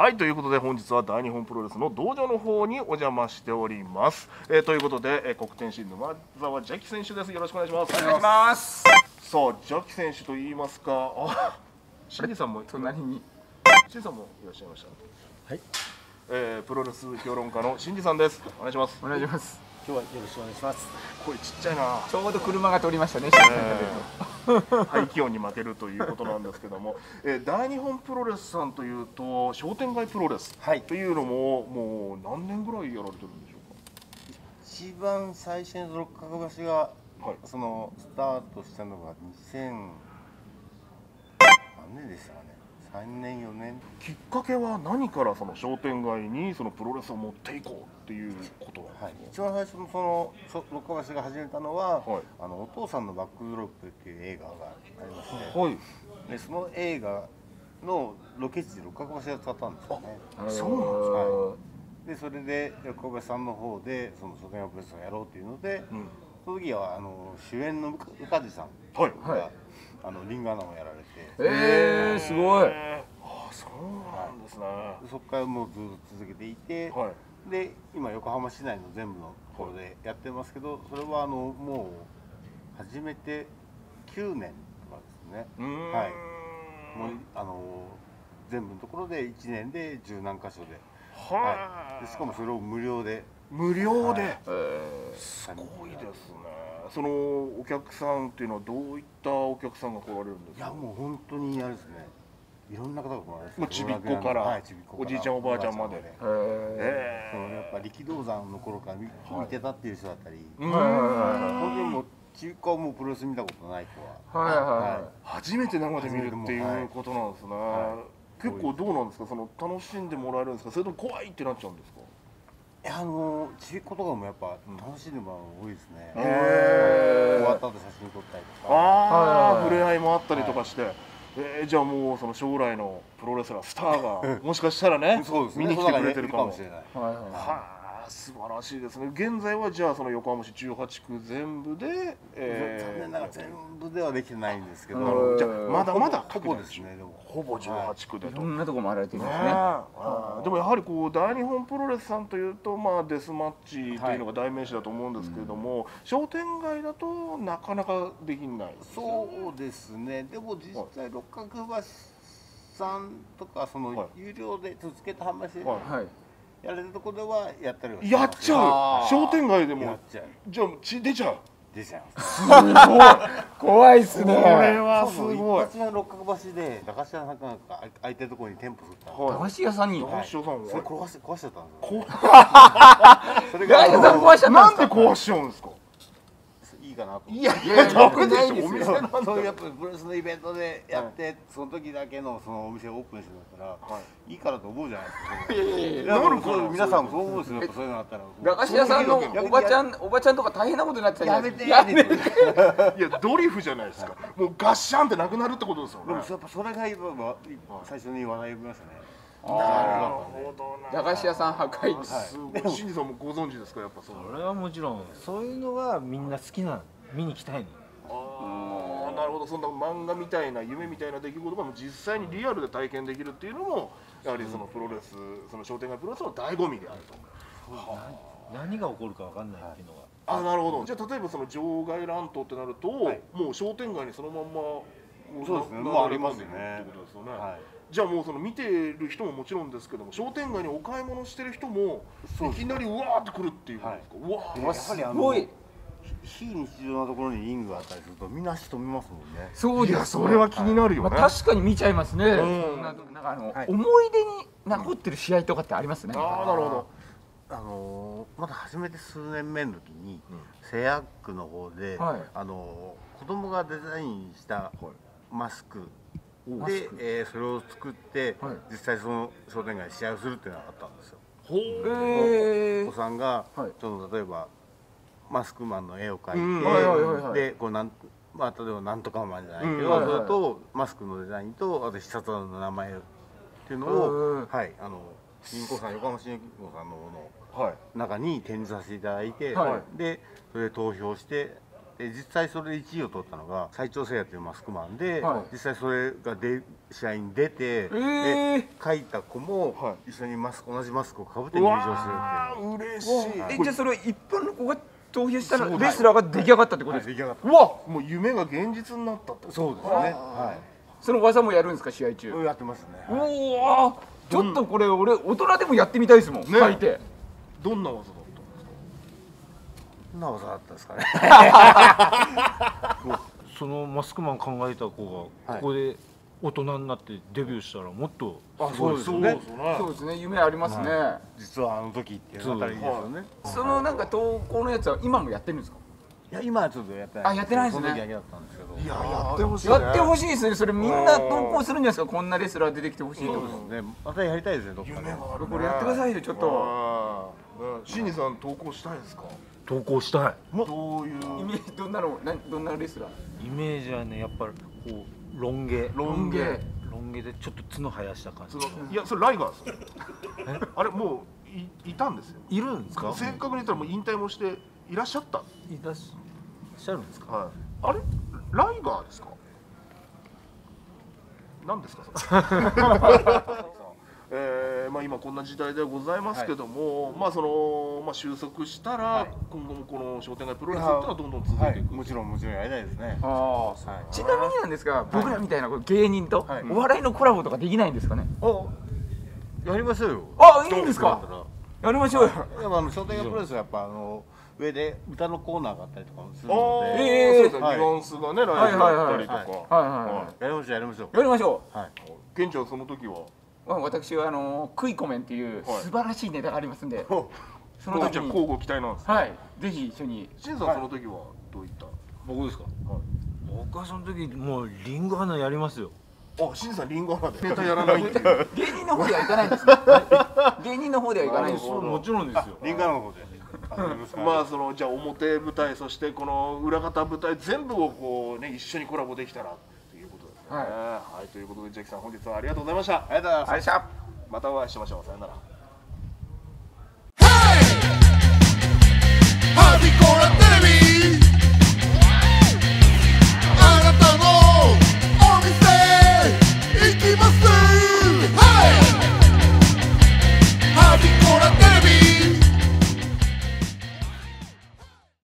はいということで本日は大日本プロレスの道場の方にお邪魔しております、えーということで、えー、国天心沼澤ジャキ選手です。よろしくお願いします。お願いします。さあジャキ選手と言いますか。あ新次さんも隣に。新次さんもいらっしゃいました。はい、えープロレス評論家の新次さんです。お願いします。お願いします今日はよろしくお願いします。声ちっちゃいな。ちょうど車が通りましたね、排気音に負けるということなんですけども、えー大日本プロレスさんというと商店街プロレスはい。というのももう何年ぐらいやられてるんでしょ一番最初に六角橋が、はい。そのスタートしたのが2000何年でしたかね。3年4年。きっかけは何からその商店街にそのプロレスを持っていこうっていうことなんはいで。すか、一番最初のそのそ六角橋が始めたのは、はいあのお父さんのバックドロップっていう映画がありまして、はい、でその映画のロケ地で六角橋を使ったんですよね。そうなんですでそれで六角橋さんの方でその商店街プロレスをやろうっていうので。うんその時はあの主演の宇梶さん。はい。が、はい。あのリングアナをやられて、えー、すごい。えーああそうなんですね。はそこからもうずっと続けていて、い。で今横浜市内の全部のところでやってますけどそれはあのもう始めて9年とかですね。うーん。はい。もうあの全部のところで1年で十何箇所で,、ははい、でしかもそれを無料で。無料で、はい。えすごいですね。そのお客さんっていうのはどういったお客さんが来られるんですか？いやもう本当にあれですね。いろんな方が来られてもうちびっこから。はいちびっこから。おじいちゃんおばあちゃんまで。ー、ええそのやっぱ力道山の頃から見,、見てたっていう人だったり、ーー、はい。はい本当にもうちびっこはもうプロレス見たことない人は、はいはいはい。初めて生で見るっていはいうことなんですね、は結構どうなんですか？その楽しんでもらえるんですか？それとも怖いってなっちゃうんですか？いやあのちびっことかもやっぱ楽しんでもらうの多いですね、へー。終わった後写真撮ったりとか。ああ、はい。はいはい触れ合いもあったりとかして、えーじゃあもうその将来のプロレスラースターがもしかしたらね ね。見に来てくれてるかも。しれない。はい。はい。はあ素晴らしいですね。現在はじゃあその横浜市18区全部で、えー残念ながら全部ではできてないんですけど。なるほど。じゃあまだまだほぼですね。でもほぼ18区。でと、いろんなとこ回られてるんねですね。あー。でもやはりこう大日本プロレスさんというと、まあ、デスマッチというのが代名詞だと思うんですけれども、商店街だとなかなかできないそうですね。でも実際六角橋さんとかそのはい。有料で続けた販売してははいやれるとこではやったりはしやっちゃう。商店街でやもっちゃう。じゃあ血出ちゃう。出ちゃいます。怖いっすね。これはすそうごい一発目の六角橋で駄菓子屋さんなんか空いてるところに店舗するった駄は菓子屋さんに。い。駄菓子屋さんそれは壊し壊しちゃったんですよ。こ それ駄菓子屋さん壊しちゃったなんんでですか？壊しちゃうんですか？いいかなといやいいやダメでしょよ。くないですよ。そういうやっぱりプロレスのイベントでやって、その時だけのそのお店をオープンしてだったら、い、いからと思うじゃないですか。いやいやいや皆さんもそう思うんですよ。やっぱそういうのあったら。駄菓子屋さんのおばちゃんおばちゃんとか大変なことになってたじゃやめてない。ですかやめて。いやドリフじゃないですか。もうガッシャンってなくなるってことですよねでもやっぱそれが今は最初に話題を呼びましたね。なるほどな。駄菓子屋さん破壊。すごい。新次さんもご存知ですかやっぱその。それはもちろんそういうのがみんな好きなの見に来たいの。ああなるほど。そんな漫画みたいな夢みたいな出来事がもう実際にリアルで体験できるっていうのもやはりそのプロレスその商店街プロレスの醍醐味であると。何が起こるか分かんないっていうのが、あなるほど。じゃあ例えばその場外乱闘ってなると、はい。もう商店街にそのまんまもそうですね。なまあありますよね。ってことですよね、はい。じゃあもうその見てる人ももちろんですけども商店街にお買い物してる人もいきなりうわーって来るっていうことですか、うわー。でやっぱ非日常なところにリングがあったりするとみんな足止めますもんね。そうですいやそれは気になるよね、まあ、確かに見ちゃいますね、ん。そんななんかあの、はい。思い出に残ってる試合とかってありますね、ああなるほど。あのーまだ始めて数年目の時に、うん。セアックの方で、はい。あのー子供がデザインしたマスクでえーそれを作って、はい。実際その商店街で試合をするっていうのがあったんですよ。お子さんが、はい。ちょっと例えばマスクマンの絵を描いて、うん。はいはいはいはい。でこうなんまあ例えばなんとかマンじゃないけど、うんそれとマスクのデザインとあと必殺技の名前っていうのうんを、はいあの新興さん横浜新興さんの方のはい。中に展示させていただいて、はでそれで投票してで実際それで1位を取ったのが斉藤誠也というマスクマンで、はい。実際それがで試合に出て、ーで書いた子もは一緒にマスク同じマスクをかぶってう入場するっていう。嬉しい。えじゃあそれ一般の子が投票したらレスラーが出来上がったってことはいですか、出来上がった。うわもう夢が現実になったってことそうですね。はその技もやるんですか？試合中。いやってますね。うわちょっとこれ俺大人でもやってみたいですもん、ね。書いて。どんな技だったんですかどんな技だったんですかね。そのマスクマン考えた子がはい。ここで大人になってデビューしたらもっとあそうですそうよねですね。そうですね。夢ありますね、実はあの時っていうあたりですよね。そのなんか投稿のやつは今もやってるんですか？いや今はちょっとやってない。あやってないですね。その時だけだったんですけど。いややってほしい、ね、やってほしいですね。それみんな投稿するんじゃないですか？こんなレスラー出てきてほしいと。ね。またやりたいですねどっか夢でがあるねこれやってくださいよちょっと。とシンニさん投稿したいですか？投稿したい。どういう？イメージどんなのなどんなレスラー？イメージはねやっぱりこうロン毛。ロン毛。ロン毛でちょっと角生やした感じ。いやそれライガーです。よあれもういいたんですよ。いるんですか？正確に言ったらもう引退もしていらっしゃった、いらっしゃるんですか？はい、あれ？ライガーですか？何ですかそれ？えーまあ、今こんな時代ではございますけども、まあそのまあ、収束したら、はい。今後もこの商店街プロレスっていうのはどんどん続いはいてい。く、もちろんもちろんやりたいですね。あはい。ちなみになんですが僕らみたいなこう芸人とはい。お笑いのコラボとかできないんですかね？おやりましょうよ。あいいんですか？やりましょうよ。やっぱあの商店街プロレスはやっぱあの上で歌のコーナーがあったりとかもするあのーで、えーそうですね、はいニュアンスがね、ライブだったりとか、はいはいはいはやりましょうやりましょいやりましょう。はい。ケンちゃんその時は、私はあのクイコメンっていうはい。素晴らしいネタがありますんでそその時に交互期待なんです。はい。ぜひ一緒に。シンさんその時はどういった、僕ですか？僕はその時もうリンゴ花やりますよ。あ、シンさんリンゴ花で。ネタやらないっていう。芸人の方ではいかないんですね。芸人の方ではいかないんです。もちろんですよ。リンガーの方で。まあそのじゃあ表舞台そしてこの裏方舞台全部をこうね一緒にコラボできたら。はいはい、ということでジャッキさん本日はありがとうございました。ありがとうございましゃまたお会いしましょう。さよなら。Hardcore TV